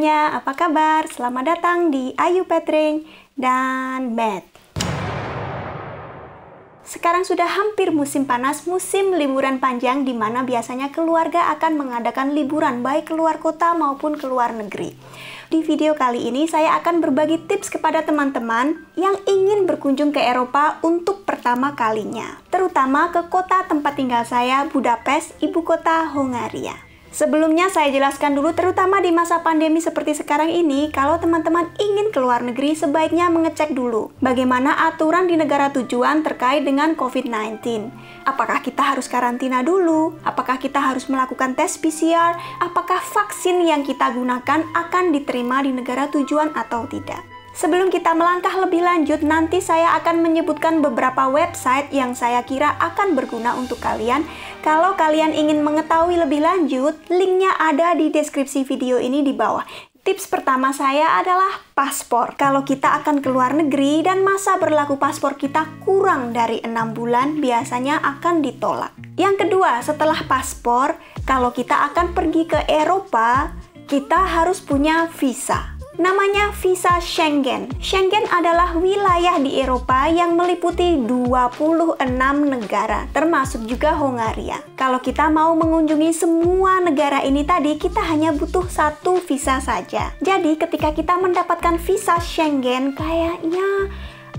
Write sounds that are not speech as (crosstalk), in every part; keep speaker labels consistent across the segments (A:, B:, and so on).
A: Semuanya, apa kabar? Selamat datang di Ayu Petring dan Matt. Sekarang sudah hampir musim panas, musim liburan panjang di mana biasanya keluarga akan mengadakan liburan baik keluar kota maupun keluar negeri. Di video kali ini saya akan berbagi tips kepada teman-teman yang ingin berkunjung ke Eropa untuk pertama kalinya, terutama ke kota tempat tinggal saya, Budapest, ibu kota Hongaria. Sebelumnya saya jelaskan dulu terutama di masa pandemi seperti sekarang ini kalau teman-teman ingin keluar negeri sebaiknya mengecek dulu bagaimana aturan di negara tujuan terkait dengan COVID-19. Apakah kita harus karantina dulu? Apakah kita harus melakukan tes PCR? Apakah vaksin yang kita gunakan akan diterima di negara tujuan atau tidak? Sebelum kita melangkah lebih lanjut, nanti saya akan menyebutkan beberapa website yang saya kira akan berguna untuk kalian. Kalau kalian ingin mengetahui lebih lanjut, linknya ada di deskripsi video ini di bawah. Tips pertama saya adalah paspor. Kalau kita akan ke luar negeri dan masa berlaku paspor kita kurang dari enam bulan, biasanya akan ditolak. Yang kedua, setelah paspor, kalau kita akan pergi ke Eropa, kita harus punya visa namanya visa Schengen. Schengen adalah wilayah di Eropa yang meliputi 26 negara, termasuk juga Hongaria. Kalau kita mau mengunjungi semua negara ini tadi, kita hanya butuh satu visa saja. Jadi ketika kita mendapatkan visa Schengen, kayaknya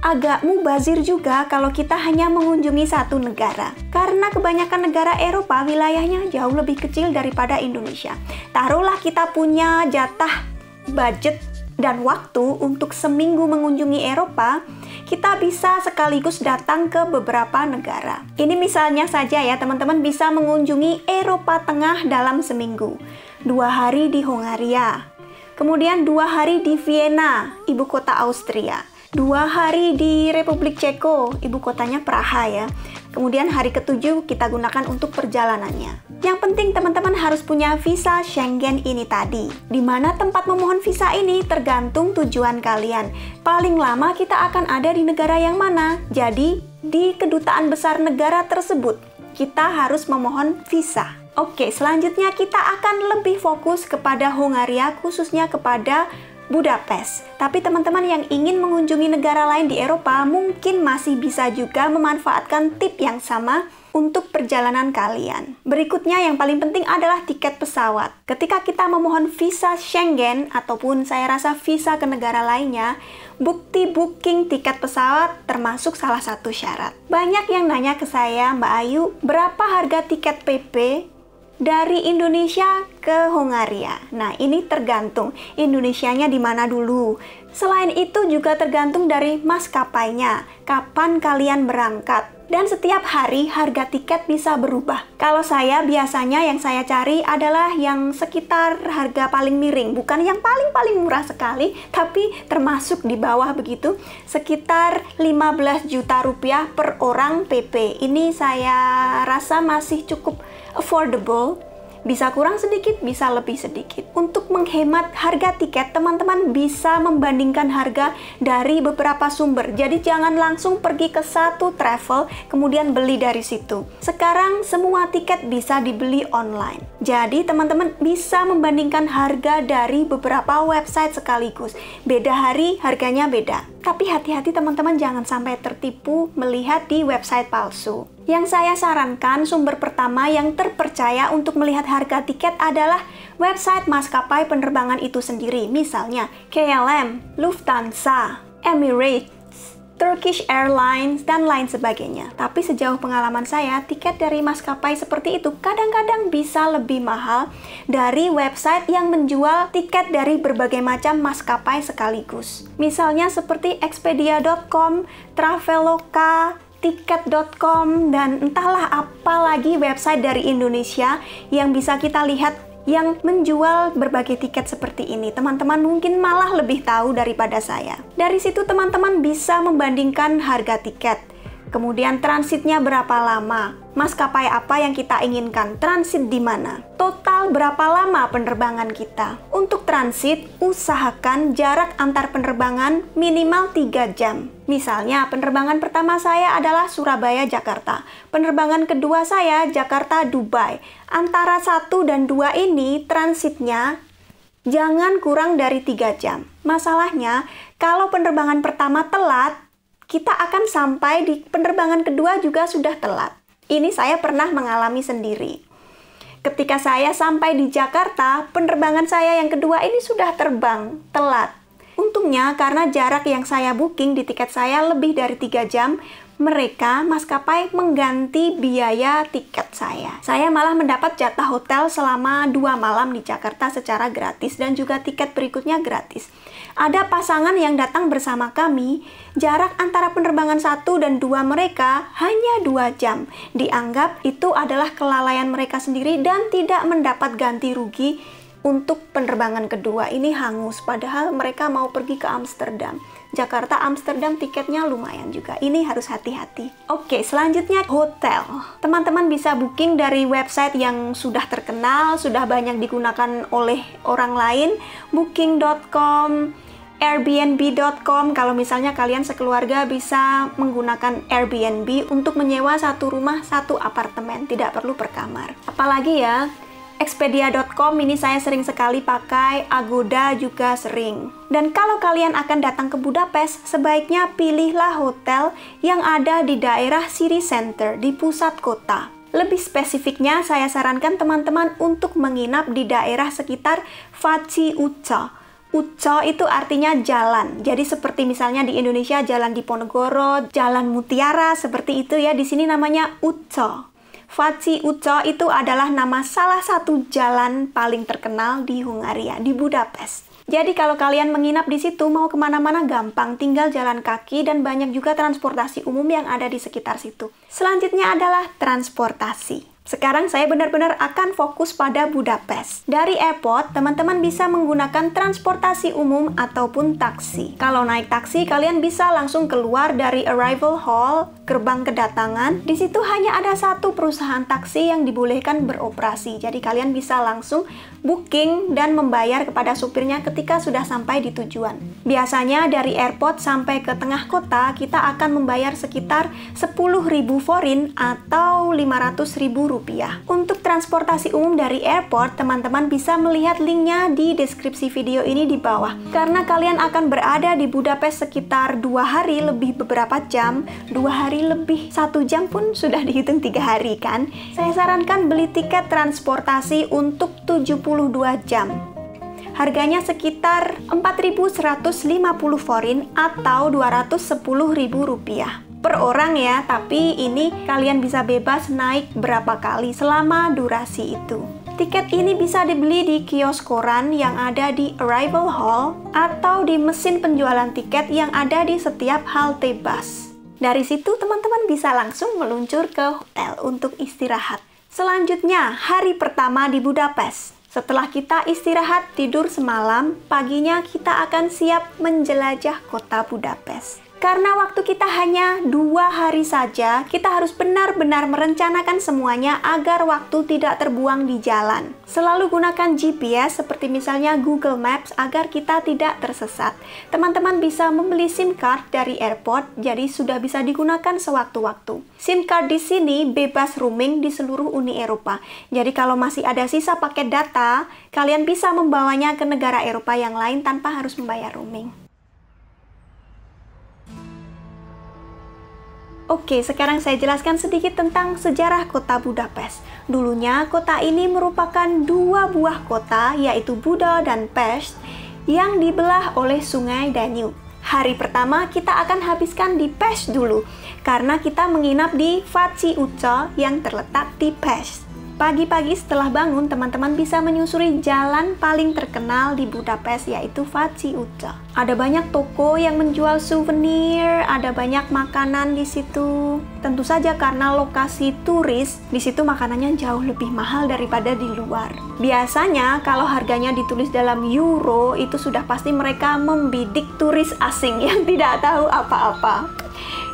A: agak mubazir juga kalau kita hanya mengunjungi satu negara. Karena kebanyakan negara Eropa wilayahnya jauh lebih kecil daripada Indonesia. Taruhlah kita punya jatah budget dan waktu untuk seminggu mengunjungi Eropa, kita bisa sekaligus datang ke beberapa negara. Ini misalnya saja ya, teman-teman bisa mengunjungi Eropa Tengah dalam seminggu. Dua hari di Hongaria, kemudian dua hari di Vienna, ibu kota Austria. Dua hari di Republik Ceko, ibu kotanya Praha ya. Kemudian hari ketujuh kita gunakan untuk perjalanannya. Yang penting teman-teman harus punya visa Schengen ini tadi. Di mana tempat memohon visa ini tergantung tujuan kalian. Paling lama kita akan ada di negara yang mana. Jadi, di kedutaan besar negara tersebut, kita harus memohon visa. Oke, selanjutnya kita akan lebih fokus kepada Hongaria, khususnya kepada Budapest. Tapi teman-teman yang ingin mengunjungi negara lain di Eropa mungkin masih bisa juga memanfaatkan tip yang sama untuk perjalanan kalian. Berikutnya yang paling penting adalah tiket pesawat. Ketika kita memohon visa Schengen ataupun saya rasa visa ke negara lainnya, bukti booking tiket pesawat termasuk salah satu syarat. Banyak yang nanya ke saya, Mbak Ayu, berapa harga tiket PP dari Indonesia ke Hongaria. Nah, ini tergantung Indonesianya di mana dulu. Selain itu juga tergantung dari maskapainya, kapan kalian berangkat dan setiap hari harga tiket bisa berubah. Kalau saya biasanya yang saya cari adalah yang sekitar harga paling miring, bukan yang paling-paling murah sekali, tapi termasuk di bawah begitu, sekitar 15 juta rupiah per orang PP. Ini saya rasa masih cukup affordable bisa kurang sedikit, bisa lebih sedikit. Untuk menghemat harga tiket, teman-teman bisa membandingkan harga dari beberapa sumber. Jadi jangan langsung pergi ke satu travel, kemudian beli dari situ. Sekarang semua tiket bisa dibeli online. Jadi teman-teman bisa membandingkan harga dari beberapa website sekaligus. Beda hari, harganya beda. Tapi hati-hati teman-teman jangan sampai tertipu melihat di website palsu. Yang saya sarankan sumber pertama yang terpercaya untuk melihat harga tiket adalah website maskapai penerbangan itu sendiri. Misalnya KLM, Lufthansa, Emirates, Turkish Airlines, dan lain sebagainya. Tapi sejauh pengalaman saya, tiket dari maskapai seperti itu kadang-kadang bisa lebih mahal dari website yang menjual tiket dari berbagai macam maskapai sekaligus. Misalnya seperti expedia.com, Traveloka, tiket.com dan entahlah apa lagi website dari Indonesia yang bisa kita lihat yang menjual berbagai tiket seperti ini. Teman-teman mungkin malah lebih tahu daripada saya. Dari situ teman-teman bisa membandingkan harga tiket. Kemudian transitnya berapa lama? Maskapai apa yang kita inginkan? Transit di mana? Total berapa lama penerbangan kita? Untuk transit, usahakan jarak antar penerbangan minimal 3 jam. Misalnya, penerbangan pertama saya adalah Surabaya-Jakarta. Penerbangan kedua saya Jakarta-Dubai. Antara 1 dan 2 ini transitnya Jangan kurang dari 3 jam. Masalahnya, kalau penerbangan pertama telat, kita akan sampai di penerbangan kedua juga sudah telat. Ini saya pernah mengalami sendiri. Ketika saya sampai di Jakarta, penerbangan saya yang kedua ini sudah terbang, telat. Untungnya karena jarak yang saya booking di tiket saya lebih dari 3 jam, mereka maskapai mengganti biaya tiket saya. Saya malah mendapat jatah hotel selama dua malam di Jakarta secara gratis dan juga tiket berikutnya gratis. Ada pasangan yang datang bersama kami, jarak antara penerbangan satu dan dua mereka hanya dua jam. Dianggap itu adalah kelalaian mereka sendiri dan tidak mendapat ganti rugi untuk penerbangan kedua ini hangus padahal mereka mau pergi ke Amsterdam. Jakarta Amsterdam tiketnya lumayan juga. Ini harus hati-hati. Oke, selanjutnya hotel. Teman-teman bisa booking dari website yang sudah terkenal, sudah banyak digunakan oleh orang lain, booking.com, Airbnb.com kalau misalnya kalian sekeluarga bisa menggunakan Airbnb untuk menyewa satu rumah satu apartemen tidak perlu per kamar apalagi ya Expedia.com ini saya sering sekali pakai, Agoda juga sering. Dan kalau kalian akan datang ke Budapest, sebaiknya pilihlah hotel yang ada di daerah City Center, di pusat kota. Lebih spesifiknya, saya sarankan teman-teman untuk menginap di daerah sekitar Faci Uca. Uco itu artinya jalan. Jadi seperti misalnya di Indonesia jalan di Ponegoro, jalan Mutiara, seperti itu ya. Di sini namanya Uco. Faci Uco itu adalah nama salah satu jalan paling terkenal di Hungaria, di Budapest. Jadi kalau kalian menginap di situ mau ke mana-mana gampang, tinggal jalan kaki dan banyak juga transportasi umum yang ada di sekitar situ. Selanjutnya adalah transportasi. Sekarang saya benar-benar akan fokus pada Budapest. Dari airport, teman-teman bisa menggunakan transportasi umum ataupun taksi. Kalau naik taksi, kalian bisa langsung keluar dari arrival hall, gerbang kedatangan. Di situ hanya ada satu perusahaan taksi yang dibolehkan beroperasi. Jadi kalian bisa langsung booking dan membayar kepada supirnya ketika sudah sampai di tujuan. Biasanya dari airport sampai ke tengah kota, kita akan membayar sekitar 10.000 forin atau 500.000 rupiah rupiah. Untuk transportasi umum dari airport, teman-teman bisa melihat linknya di deskripsi video ini di bawah. Karena kalian akan berada di Budapest sekitar dua hari lebih beberapa jam, dua hari lebih satu jam pun sudah dihitung tiga hari kan? Saya sarankan beli tiket transportasi untuk 72 jam harganya sekitar 4.150 forin atau 210.000 rupiah per orang ya, tapi ini kalian bisa bebas naik berapa kali selama durasi itu. Tiket ini bisa dibeli di kios koran yang ada di arrival hall atau di mesin penjualan tiket yang ada di setiap halte bus. Dari situ teman-teman bisa langsung meluncur ke hotel untuk istirahat. Selanjutnya, hari pertama di Budapest. Setelah kita istirahat tidur semalam, paginya kita akan siap menjelajah kota Budapest. Karena waktu kita hanya dua hari saja, kita harus benar-benar merencanakan semuanya agar waktu tidak terbuang di jalan. Selalu gunakan GPS seperti misalnya Google Maps agar kita tidak tersesat. Teman-teman bisa membeli SIM card dari airport, jadi sudah bisa digunakan sewaktu-waktu. SIM card di sini bebas roaming di seluruh Uni Eropa. Jadi kalau masih ada sisa paket data, kalian bisa membawanya ke negara Eropa yang lain tanpa harus membayar roaming. Oke, sekarang saya jelaskan sedikit tentang sejarah kota Budapest. Dulunya, kota ini merupakan dua buah kota, yaitu Buda dan Pest, yang dibelah oleh sungai Danube. Hari pertama kita akan habiskan di Pest dulu, karena kita menginap di Faci Uca yang terletak di Pest. Pagi-pagi setelah bangun, teman-teman bisa menyusuri jalan paling terkenal di Budapest yaitu Faci Uca. Ada banyak toko yang menjual souvenir, ada banyak makanan di situ. Tentu saja karena lokasi turis, di situ makanannya jauh lebih mahal daripada di luar. Biasanya kalau harganya ditulis dalam euro, itu sudah pasti mereka membidik turis asing yang (laughs) tidak tahu apa-apa.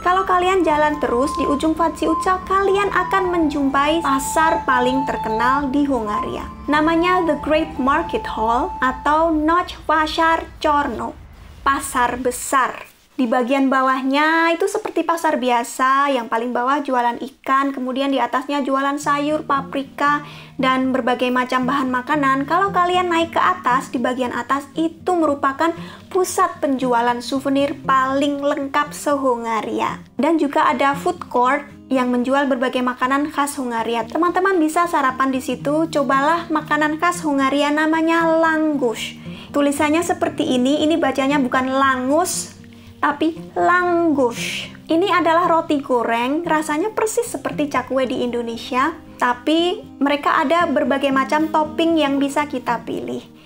A: Kalau kalian jalan terus di ujung Fatsi Uca, kalian akan menjumpai pasar paling terkenal di Hungaria. Namanya The Great Market Hall atau Noc Vasar Chorno, pasar besar. Di bagian bawahnya itu seperti pasar biasa, yang paling bawah jualan ikan, kemudian di atasnya jualan sayur, paprika, dan berbagai macam bahan makanan. Kalau kalian naik ke atas, di bagian atas itu merupakan pusat penjualan souvenir paling lengkap se-Hongaria. Dan juga ada food court yang menjual berbagai makanan khas Hongaria. Teman-teman bisa sarapan di situ, cobalah makanan khas Hongaria namanya langus. Tulisannya seperti ini, ini bacanya bukan langus, tapi langgus. Ini adalah roti goreng, rasanya persis seperti cakwe di Indonesia, tapi mereka ada berbagai macam topping yang bisa kita pilih.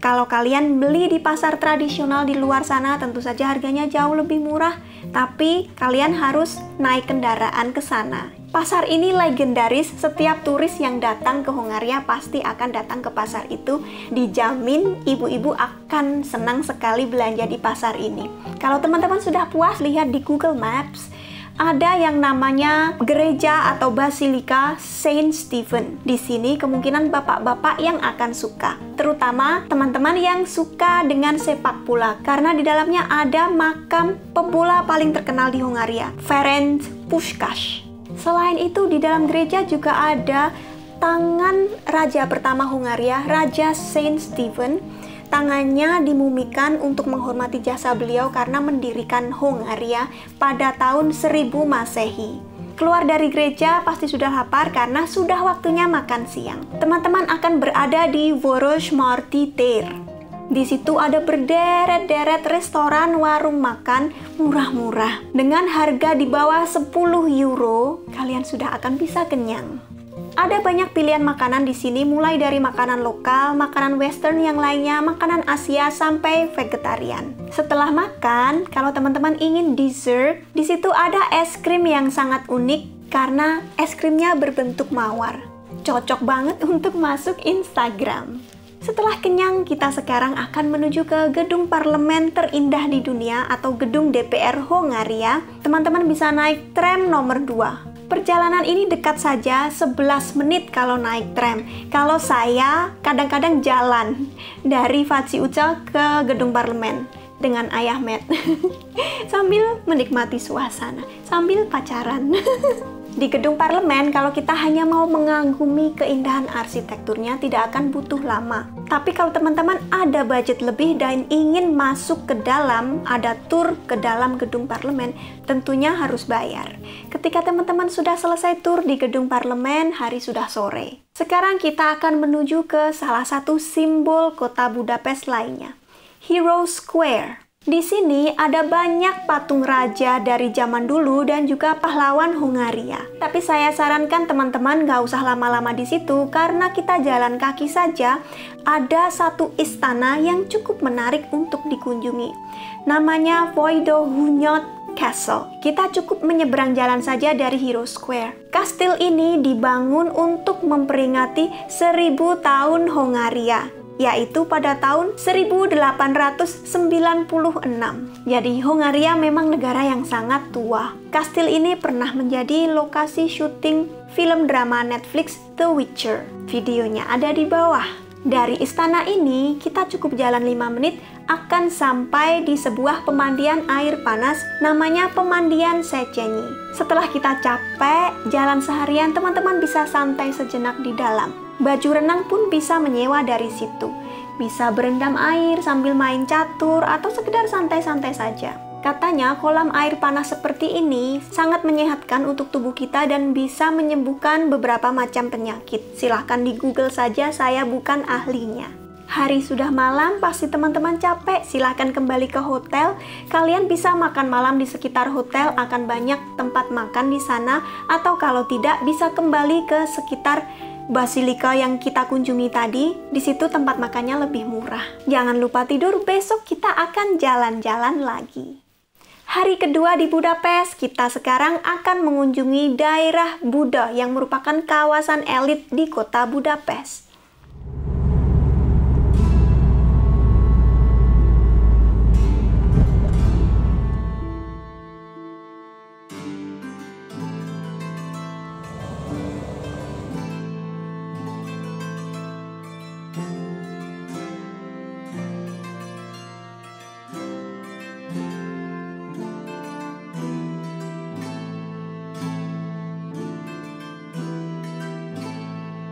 A: Kalau kalian beli di pasar tradisional di luar sana, tentu saja harganya jauh lebih murah, tapi kalian harus naik kendaraan ke sana. Pasar ini legendaris, setiap turis yang datang ke Hongaria pasti akan datang ke pasar itu. Dijamin ibu-ibu akan senang sekali belanja di pasar ini. Kalau teman-teman sudah puas lihat di Google Maps, ada yang namanya gereja atau basilika Saint Stephen. Di sini kemungkinan bapak-bapak yang akan suka, terutama teman-teman yang suka dengan sepak bola karena di dalamnya ada makam pembola paling terkenal di Hongaria, Ferenc Puskas. Selain itu di dalam gereja juga ada tangan raja pertama Hongaria, Raja Saint Stephen Tangannya dimumikan untuk menghormati jasa beliau karena mendirikan Hongaria pada tahun 1000 Masehi. Keluar dari gereja pasti sudah lapar karena sudah waktunya makan siang. Teman-teman akan berada di Vorosh Marti Ter. Di situ ada berderet-deret restoran warung makan murah-murah. Dengan harga di bawah 10 euro, kalian sudah akan bisa kenyang. Ada banyak pilihan makanan di sini mulai dari makanan lokal, makanan western yang lainnya, makanan Asia sampai vegetarian. Setelah makan, kalau teman-teman ingin dessert, di situ ada es krim yang sangat unik karena es krimnya berbentuk mawar. Cocok banget (laughs) untuk masuk Instagram. Setelah kenyang, kita sekarang akan menuju ke gedung parlemen terindah di dunia atau gedung DPR Hongaria. Teman-teman bisa naik tram nomor 2. Perjalanan ini dekat saja 11 menit kalau naik tram. Kalau saya kadang-kadang jalan dari Fatsi Uca ke gedung parlemen dengan ayah Matt (laughs) sambil menikmati suasana, sambil pacaran. (laughs) Di gedung parlemen, kalau kita hanya mau mengagumi keindahan arsitekturnya, tidak akan butuh lama. Tapi kalau teman-teman ada budget lebih dan ingin masuk ke dalam, ada tour ke dalam gedung parlemen, tentunya harus bayar. Ketika teman-teman sudah selesai tour di gedung parlemen, hari sudah sore. Sekarang kita akan menuju ke salah satu simbol kota Budapest lainnya, Hero Square. Di sini ada banyak patung raja dari zaman dulu dan juga pahlawan Hungaria. Tapi saya sarankan teman-teman gak usah lama-lama di situ karena kita jalan kaki saja. Ada satu istana yang cukup menarik untuk dikunjungi. Namanya Voidohunyot Castle. Kita cukup menyeberang jalan saja dari Hero Square. Kastil ini dibangun untuk memperingati 1000 tahun Hongaria yaitu pada tahun 1896. Jadi Hongaria memang negara yang sangat tua. Kastil ini pernah menjadi lokasi syuting film drama Netflix The Witcher. Videonya ada di bawah. Dari istana ini, kita cukup jalan 5 menit akan sampai di sebuah pemandian air panas namanya pemandian Secenyi. Setelah kita capek, jalan seharian teman-teman bisa santai sejenak di dalam. Baju renang pun bisa menyewa dari situ. Bisa berendam air sambil main catur atau sekedar santai-santai saja. Katanya kolam air panas seperti ini sangat menyehatkan untuk tubuh kita dan bisa menyembuhkan beberapa macam penyakit. Silahkan di google saja, saya bukan ahlinya. Hari sudah malam, pasti teman-teman capek. Silahkan kembali ke hotel. Kalian bisa makan malam di sekitar hotel, akan banyak tempat makan di sana. Atau kalau tidak, bisa kembali ke sekitar basilika yang kita kunjungi tadi, di situ tempat makannya lebih murah. Jangan lupa tidur, besok kita akan jalan-jalan lagi. Hari kedua di Budapest, kita sekarang akan mengunjungi daerah Buda yang merupakan kawasan elit di kota Budapest.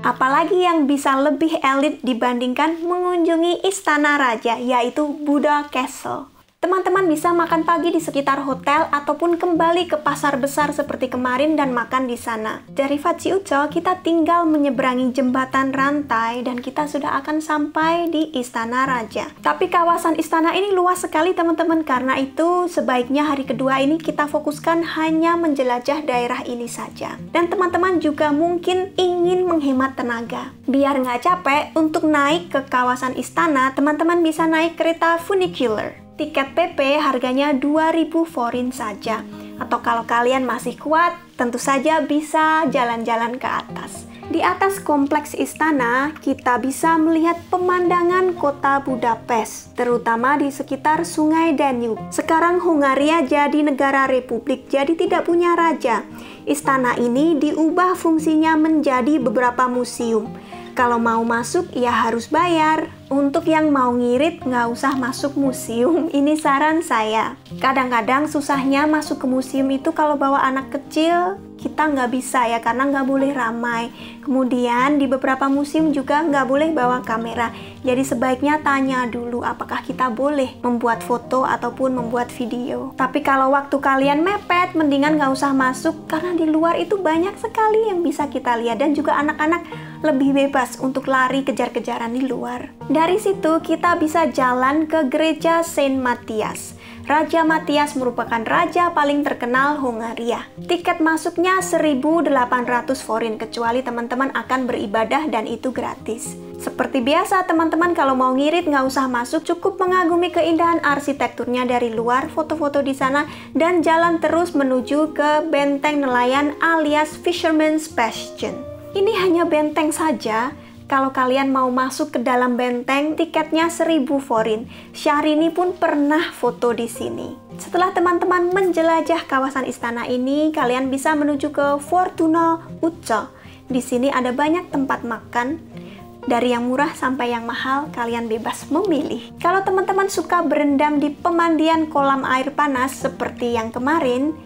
A: Apalagi yang bisa lebih elit dibandingkan mengunjungi istana raja, yaitu Buddha Castle. Teman-teman bisa makan pagi di sekitar hotel ataupun kembali ke pasar besar seperti kemarin dan makan di sana. Dari Fatsi Uco, kita tinggal menyeberangi jembatan rantai dan kita sudah akan sampai di Istana Raja. Tapi kawasan istana ini luas sekali teman-teman karena itu sebaiknya hari kedua ini kita fokuskan hanya menjelajah daerah ini saja. Dan teman-teman juga mungkin ingin menghemat tenaga. Biar nggak capek untuk naik ke kawasan istana, teman-teman bisa naik kereta funicular. Tiket PP harganya 2000 forin saja. Atau kalau kalian masih kuat, tentu saja bisa jalan-jalan ke atas. Di atas kompleks istana, kita bisa melihat pemandangan kota Budapest, terutama di sekitar Sungai Danube. Sekarang Hungaria jadi negara republik, jadi tidak punya raja. Istana ini diubah fungsinya menjadi beberapa museum. Kalau mau masuk, ya harus bayar. Untuk yang mau ngirit, nggak usah masuk museum. (laughs) Ini saran saya. Kadang-kadang susahnya masuk ke museum itu kalau bawa anak kecil, kita nggak bisa ya karena nggak boleh ramai. Kemudian di beberapa museum juga nggak boleh bawa kamera. Jadi sebaiknya tanya dulu apakah kita boleh membuat foto ataupun membuat video. Tapi kalau waktu kalian mepet, mendingan nggak usah masuk karena di luar itu banyak sekali yang bisa kita lihat dan juga anak-anak lebih bebas untuk lari kejar-kejaran di luar. Dari situ kita bisa jalan ke gereja Saint Matthias. Raja Matias merupakan raja paling terkenal Hungaria. Tiket masuknya 1.800 forin kecuali teman-teman akan beribadah dan itu gratis. Seperti biasa teman-teman kalau mau ngirit nggak usah masuk cukup mengagumi keindahan arsitekturnya dari luar foto-foto di sana dan jalan terus menuju ke benteng nelayan alias Fisherman's Bastion. Ini hanya benteng saja kalau kalian mau masuk ke dalam benteng, tiketnya 1000 forin. Syahrini pun pernah foto di sini. Setelah teman-teman menjelajah kawasan istana ini, kalian bisa menuju ke Fortuna Ucco. Di sini ada banyak tempat makan, dari yang murah sampai yang mahal, kalian bebas memilih. Kalau teman-teman suka berendam di pemandian kolam air panas seperti yang kemarin,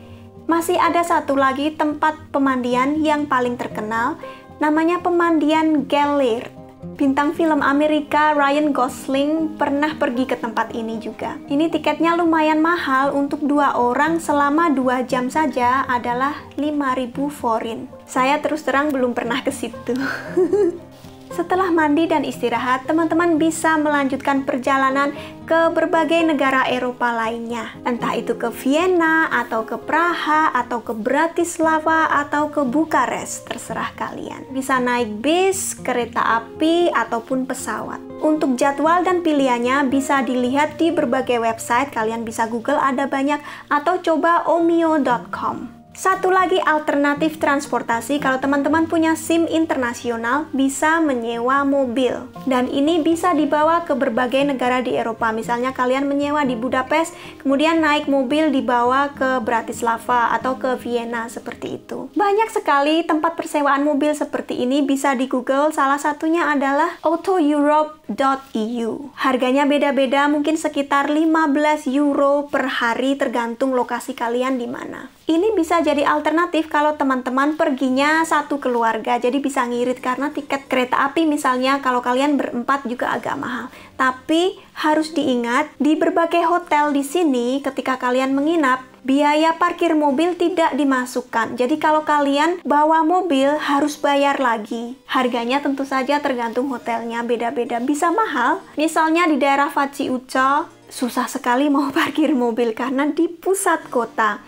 A: masih ada satu lagi tempat pemandian yang paling terkenal, namanya pemandian Gellert. Bintang film Amerika Ryan Gosling pernah pergi ke tempat ini juga. Ini tiketnya lumayan mahal untuk dua orang selama dua jam saja adalah 5000 forin. Saya terus terang belum pernah ke situ. (laughs) Setelah mandi dan istirahat, teman-teman bisa melanjutkan perjalanan ke berbagai negara Eropa lainnya. Entah itu ke Vienna, atau ke Praha, atau ke Bratislava, atau ke Bukares, terserah kalian. Bisa naik bis, kereta api, ataupun pesawat. Untuk jadwal dan pilihannya bisa dilihat di berbagai website, kalian bisa google ada banyak, atau coba omio.com. Satu lagi alternatif transportasi kalau teman-teman punya SIM internasional bisa menyewa mobil. Dan ini bisa dibawa ke berbagai negara di Eropa. Misalnya kalian menyewa di Budapest, kemudian naik mobil dibawa ke Bratislava atau ke Vienna seperti itu. Banyak sekali tempat persewaan mobil seperti ini bisa di Google. Salah satunya adalah autoeurope.eu. Harganya beda-beda, mungkin sekitar 15 euro per hari tergantung lokasi kalian di mana. Ini bisa jadi alternatif kalau teman-teman perginya satu keluarga, jadi bisa ngirit karena tiket kereta api misalnya kalau kalian berempat juga agak mahal. Tapi harus diingat di berbagai hotel di sini ketika kalian menginap biaya parkir mobil tidak dimasukkan. Jadi kalau kalian bawa mobil harus bayar lagi. Harganya tentu saja tergantung hotelnya beda-beda. Bisa mahal. Misalnya di daerah Faci Uco susah sekali mau (laughs) parkir mobil karena di pusat kota.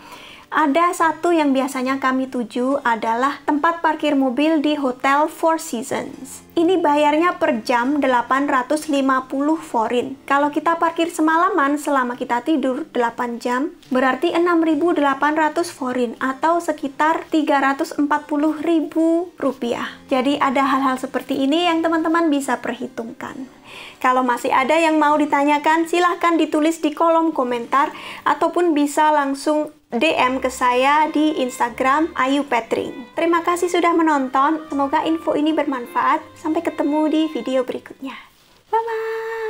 A: Ada satu yang biasanya kami tuju adalah tempat parkir mobil di Hotel Four Seasons. Ini bayarnya per jam 850 forin. Kalau kita parkir semalaman selama kita tidur 8 jam, berarti 6.800 forin atau sekitar 340.000 rupiah. Jadi ada hal-hal seperti ini yang teman-teman bisa perhitungkan. Kalau masih ada yang mau ditanyakan, silahkan ditulis di kolom komentar ataupun bisa langsung DM ke saya di Instagram Ayu Petring. Terima kasih sudah menonton, semoga info ini bermanfaat. Sampai ketemu di video berikutnya. Bye-bye!